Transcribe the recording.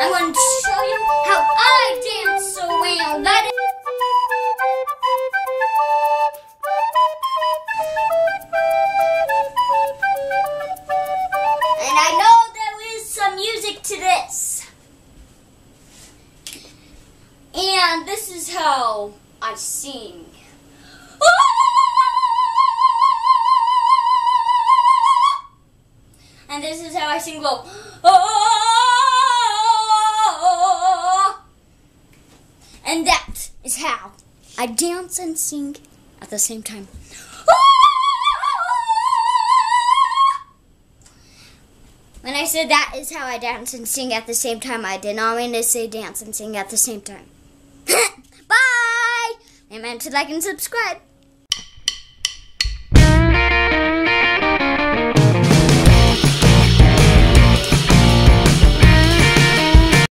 I'm going to show you how I dance so well. it And I know there is some music to this. And this is how I sing. And this is how I sing low. And that is how I dance and sing at the same time. When I said that is how I dance and sing at the same time, I did not mean to say dance and sing at the same time. Bye! Remember to like and subscribe.